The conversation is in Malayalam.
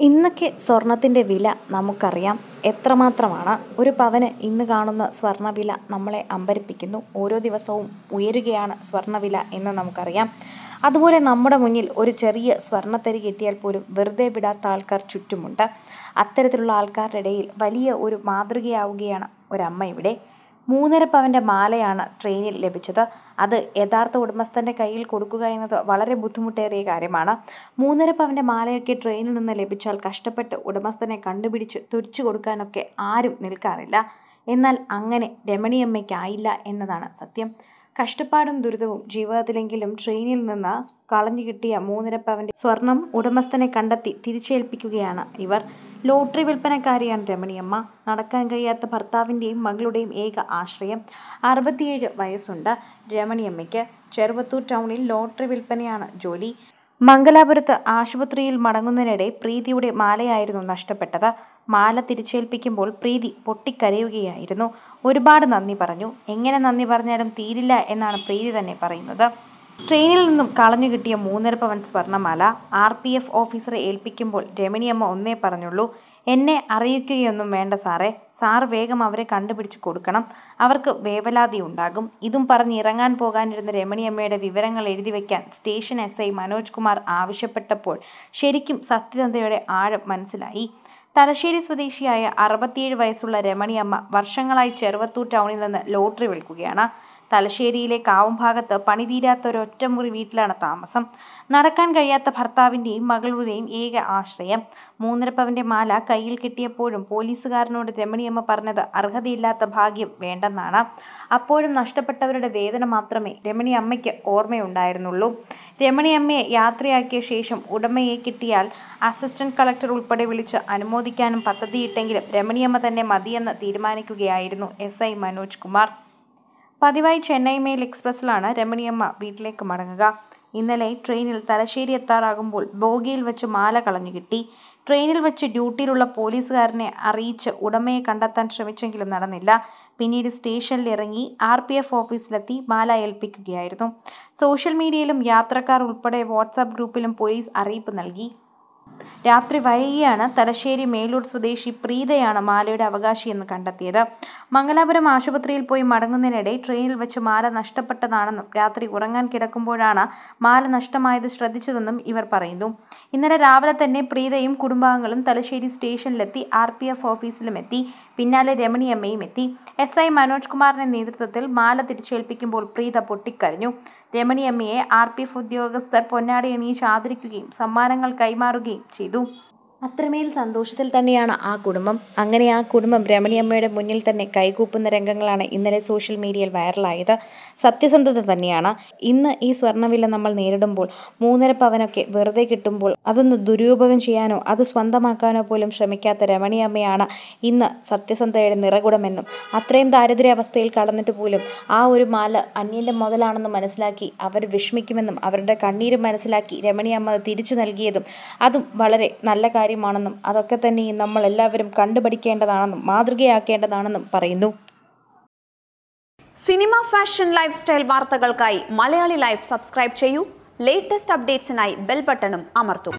ഇന്നൊക്കെ സ്വർണത്തിന്റെ വില നമുക്കറിയാം. എത്രമാത്രമാണ്? ഒരു പവന് ഇന്ന് കാണുന്ന സ്വർണവില നമ്മളെ അമ്പരിപ്പിക്കുന്നു. ഓരോ ദിവസവും ഉയരുകയാണ് സ്വർണവില എന്ന് നമുക്കറിയാം. അതുപോലെ നമ്മുടെ മുന്നിൽ ഒരു ചെറിയ സ്വർണത്തരി കിട്ടിയാൽ പോലും വെറുതെ വിടാത്ത ആൾക്കാർ ചുറ്റുമുണ്ട്. അത്തരത്തിലുള്ള ആൾക്കാരുടെ ഇടയിൽ വലിയ ഒരു മാതൃകയാവുകയാണ് ഒരമ്മ ഇവിടെ. മൂന്നര പവന്റെ മാലയാണ് ട്രെയിനിൽ ലഭിച്ചത്. അത് യഥാർത്ഥ ഉടമസ്ഥന്റെ കയ്യിൽ കൊടുക്കുക എന്നത് വളരെ ബുദ്ധിമുട്ടേറിയ കാര്യമാണ്. മൂന്നര പവന്റെ മാലയൊക്കെ ട്രെയിനിൽ നിന്ന് ലഭിച്ചാൽ കഷ്ടപ്പെട്ട് ഉടമസ്ഥനെ കണ്ടുപിടിച്ച് തുരിച്ചു കൊടുക്കാനൊക്കെ ആരും നിൽക്കാറില്ല. എന്നാൽ അങ്ങനെ രമണിയമ്മയ്ക്കായില്ല എന്നതാണ് സത്യം. കഷ്ടപ്പാടും ദുരിതവും ജീവിതത്തിലെങ്കിലും ട്രെയിനിൽ നിന്ന് കളഞ്ഞു കിട്ടിയ മൂന്നര സ്വർണം ഉടമസ്ഥനെ കണ്ടെത്തി തിരിച്ചേൽപ്പിക്കുകയാണ് ഇവർ. ലോട്ടറി വിൽപ്പനക്കാരിയാണ് രമണിയമ്മ. നടക്കാൻ കഴിയാത്ത ഭർത്താവിന്റെയും മകളുടെയും ഏക ആശ്രയം. അറുപത്തിയേഴ് വയസ്സുണ്ട് രമണിയമ്മയ്ക്ക്. ചെറുവത്തൂർ ടൗണിൽ ലോട്ടറി വിൽപ്പനയാണ് ജോലി. മംഗലാപുരത്ത് ആശുപത്രിയിൽ മടങ്ങുന്നതിനിടെ പ്രീതിയുടെ മാലയായിരുന്നു നഷ്ടപ്പെട്ടത്. മാല തിരിച്ചേൽപ്പിക്കുമ്പോൾ പ്രീതി പൊട്ടിക്കരയുകയായിരുന്നു. ഒരുപാട് നന്ദി പറഞ്ഞു. എങ്ങനെ നന്ദി പറഞ്ഞാലും തീരില്ല എന്നാണ് പ്രീതി തന്നെ പറയുന്നത്. ട്രെയിനിൽ നിന്നും കളഞ്ഞു കിട്ടിയ മൂന്നര പവൻ സ്വർണമാല ആർ പി എഫ് ഓഫീസറെ ഏൽപ്പിക്കുമ്പോൾ രമണിയമ്മ ഒന്നേ പറഞ്ഞുള്ളൂ എന്നെ അറിയിക്കുകയൊന്നും വേണ്ട സാറേ. സാർ വേഗം അവരെ കണ്ടുപിടിച്ച് കൊടുക്കണം. അവർക്ക് വേവലാതി ഉണ്ടാകും. ഇതും പറഞ്ഞ് ഇറങ്ങാൻ പോകാനിരുന്ന രമണിയമ്മയുടെ വിവരങ്ങൾ എഴുതി വയ്ക്കാൻ station S I Manoj Kumar ആവശ്യപ്പെട്ടപ്പോൾ ശരിക്കും സത്യസന്ധയുടെ ആഴം മനസ്സിലായി. തലശ്ശേരി സ്വദേശിയായ അറുപത്തിയേഴ് വയസ്സുള്ള രമണിയമ്മ വർഷങ്ങളായി ചെറുവത്തൂർ ടൗണിൽ നിന്ന് ലോട്ടറി വിൽക്കുകയാണ്. തലശ്ശേരിയിലെ കാവും ഭാഗത്ത് പണിതീരാത്ത ഒരു ഒറ്റമുറി വീട്ടിലാണ് താമസം. നടക്കാൻ കഴിയാത്ത ഭർത്താവിന്റെയും മകളുടെയും ഏക ആശ്രയം. മൂന്നരപ്പവന്റെ മാല കയ്യിൽ കിട്ടിയപ്പോഴും പോലീസുകാരനോട് രമണിയമ്മ പറഞ്ഞത് അർഹതയില്ലാത്ത ഭാഗ്യം വേണ്ടെന്നാണ്. അപ്പോഴും നഷ്ടപ്പെട്ടവരുടെ വേദന മാത്രമേ രമണി അമ്മയ്ക്ക് ഓർമ്മയുണ്ടായിരുന്നുള്ളൂ. രമണിയമ്മയെ യാത്രയാക്കിയ ശേഷം ഉടമയെ കിട്ടിയാൽ അസിസ്റ്റന്റ് കളക്ടർ ഉൾപ്പെടെ വിളിച്ച് അനുമോദിക്കാനും പദ്ധതിയിട്ടെങ്കിലും രമണിയമ്മ തന്നെ മതിയെന്ന് തീരുമാനിക്കുകയായിരുന്നു എസ് ഐ മനോജ് കുമാർ. പതിവായി ചെന്നൈ മെയിൽ എക്സ്പ്രസ്സിലാണ് രമണിയമ്മ വീട്ടിലേക്ക് മടങ്ങുക. ഇന്നലെ ട്രെയിനിൽ തലശ്ശേരി എത്താറാകുമ്പോൾ ബോഗിയിൽ വെച്ച് മാല കളഞ്ഞു കിട്ടി. ട്രെയിനിൽ വെച്ച് ഡ്യൂട്ടിയിലുള്ള പോലീസുകാരനെ അറിയിച്ച് ഉടമയെ കണ്ടെത്താൻ ശ്രമിച്ചെങ്കിലും നടന്നില്ല. പിന്നീട് സ്റ്റേഷനിൽ ഇറങ്ങി ആർ പി എഫ് ഓഫീസിലെത്തി മാല ഏൽപ്പിക്കുകയായിരുന്നു. സോഷ്യൽ മീഡിയയിലും യാത്രക്കാർ ഉൾപ്പെടെ വാട്സാപ്പ് ഗ്രൂപ്പിലും പോലീസ് അറിയിപ്പ് നൽകി. രാത്രി വൈകിയാണ് തലശ്ശേരി മേലൂർ സ്വദേശി പ്രീതയാണ് മാലയുടെ അവകാശിയെന്ന് കണ്ടെത്തിയത്. മംഗലാപുരം ആശുപത്രിയിൽ പോയി മടങ്ങുന്നതിനിടെ ട്രെയിനിൽ വെച്ച് മാല നഷ്ടപ്പെട്ടതാണെന്നും രാത്രി ഉറങ്ങാൻ കിടക്കുമ്പോഴാണ് മാല നഷ്ടമായത് ശ്രദ്ധിച്ചതെന്നും ഇവർ പറയുന്നു. ഇന്നലെ രാവിലെ തന്നെ പ്രീതയും കുടുംബാംഗങ്ങളും തലശ്ശേരി സ്റ്റേഷനിലെത്തി ആർ പി എഫ് ഓഫീസിലും എത്തി പിന്നാലെ രമണിയമ്മയും എത്തി. എസ് ഐ മനോജ് കുമാറിന്റെ നേതൃത്വത്തിൽ മാല തിരിച്ചേൽപ്പിക്കുമ്പോൾ പ്രീത പൊട്ടിക്കരഞ്ഞു. രമണിയമ്മയെ ആർ പി എഫ് ഉദ്യോഗസ്ഥർ പൊന്നാടയണിയിച്ച് ആദരിക്കുകയും സമ്മാനങ്ങൾ കൈമാറുകയും ചെയ്തു. അത്രമേൽ സന്തോഷത്തിൽ തന്നെയാണ് ആ കുടുംബം. അങ്ങനെ ആ കുടുംബം രമണിയമ്മയുടെ മുന്നിൽ തന്നെ കൈകൂപ്പുന്ന രംഗങ്ങളാണ് ഇന്നലെ സോഷ്യൽ മീഡിയയിൽ വൈറലായത്. സത്യസന്ധത തന്നെയാണ്. ഇന്ന് ഈ സ്വർണവില നമ്മൾ നേരിടുമ്പോൾ മൂന്നര പവനൊക്കെ വെറുതെ കിട്ടുമ്പോൾ അതൊന്ന് ദുരുപയോഗം ചെയ്യാനോ അത് സ്വന്തമാക്കാനോ പോലും ശ്രമിക്കാത്ത രമണിയമ്മയാണ് ഇന്ന് സത്യസന്ധതയുടെ നിറകുടമെന്നും അത്രയും ദാരിദ്ര്യാവസ്ഥയിൽ കടന്നിട്ട് പോലും ആ ഒരു മാല അന്യന്റെ മുതലാണെന്ന് മനസ്സിലാക്കി അവർ വിഷമിക്കുമെന്നും അവരുടെ കണ്ണീരും മനസ്സിലാക്കി രമണിയമ്മ തിരിച്ചു നൽകിയതും അതും വളരെ നല്ല കാര്യമാണെന്നും അതൊക്കെ തന്നെ നമ്മൾ എല്ലാവരും കണ്ടുപഠിക്കേണ്ടതാണെന്നും മാതൃകയാക്കേണ്ടതാണെന്നും പറയുന്നു. സിനിമ ഫാഷൻ ലൈഫ് സ്റ്റൈൽ വാർത്തകൾക്കായി മലയാളി ലൈഫ് സബ്സ്ക്രൈബ് ചെയ്യൂ. ലേറ്റസ്റ്റ് അപ്ഡേറ്റ്സിനായി ബെൽ ബട്ടണും അമർത്തും.